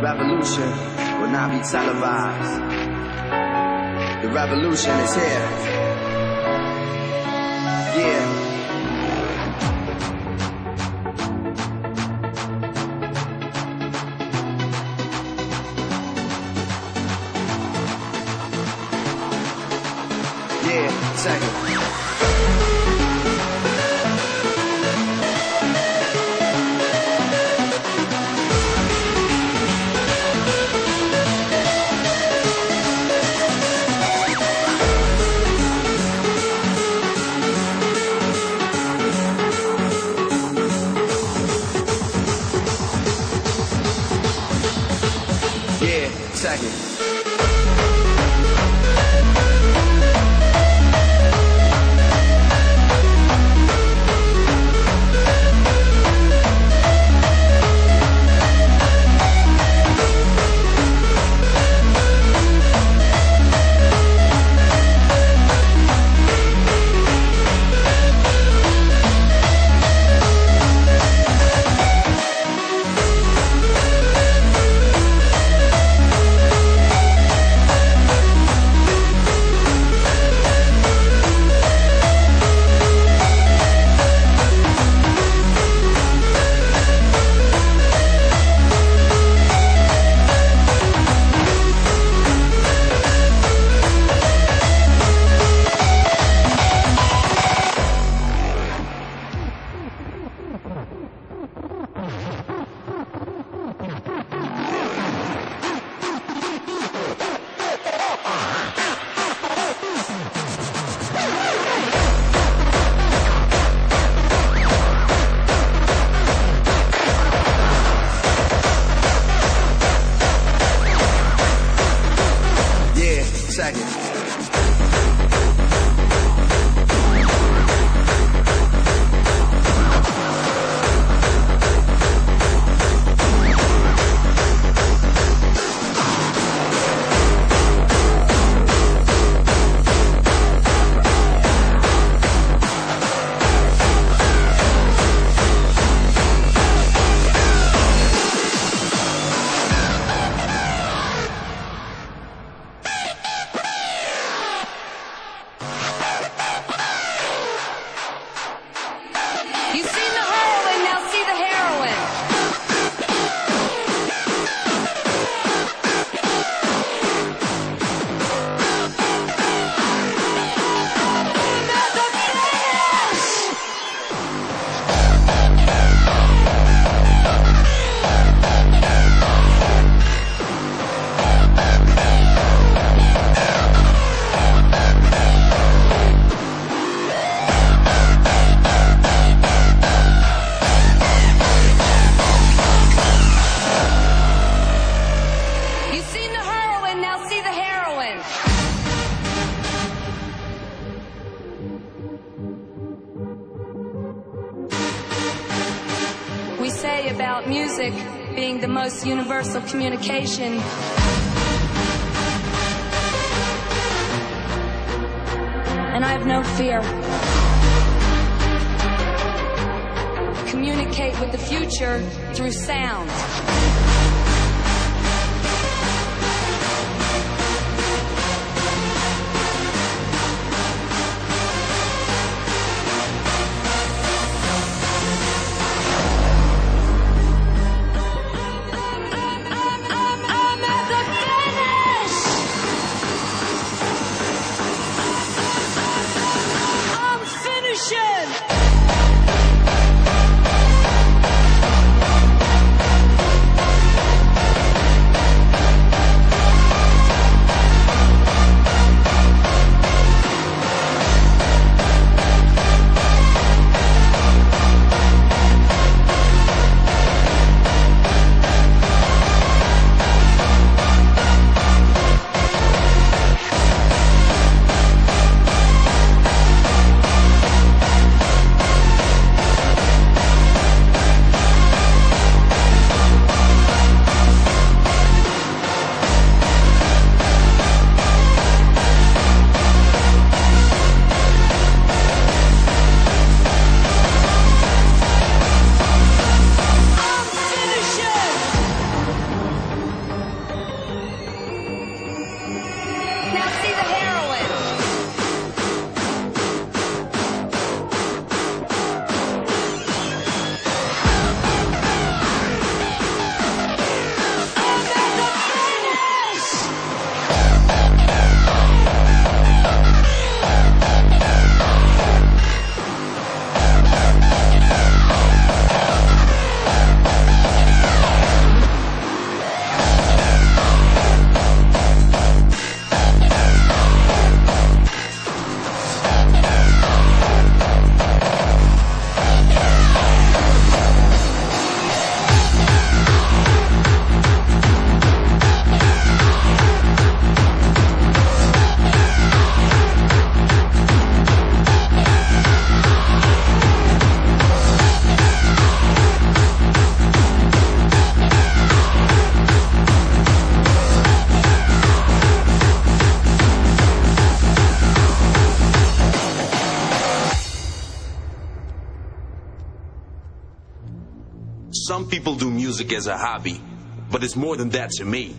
Revolution will not be televised. The revolution is here. Yeah. Yeah, second. About music being the most universal communication. And I have no fear. Communicate with the future through sound. Some people do music as a hobby, but it's more than that to me.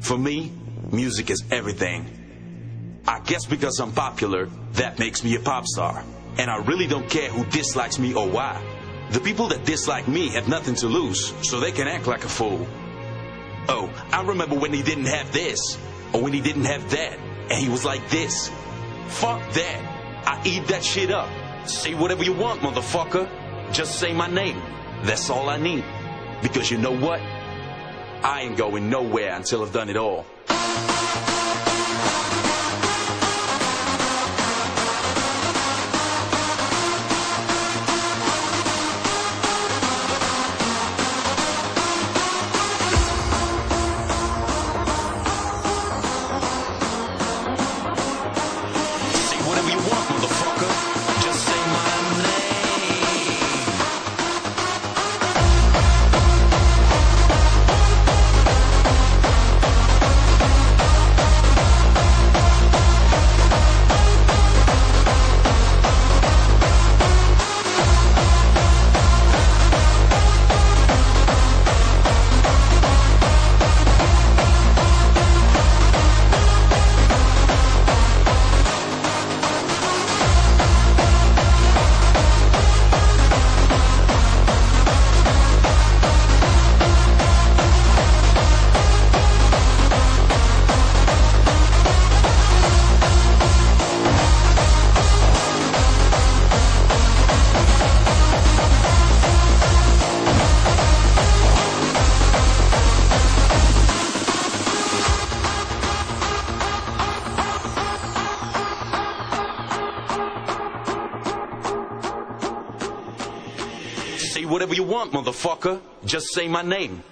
For me, music is everything. I guess because I'm popular, that makes me a pop star. And I really don't care who dislikes me or why. The people that dislike me have nothing to lose, so they can act like a fool. Oh, I remember when he didn't have this, or when he didn't have that, and he was like this. Fuck that. I eat that shit up. Say whatever you want, motherfucker. Just say my name. That's all I need. Because you know what? I ain't going nowhere until I've done it all. Whatever you want, motherfucker. Just say my name.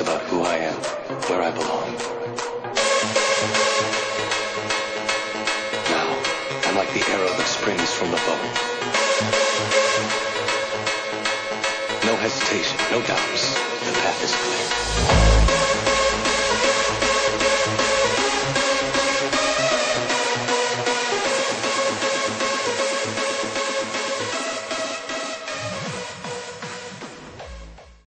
About who I am, where I belong. Now, I'm like the arrow that springs from the bow. No hesitation, no doubts. The path is clear.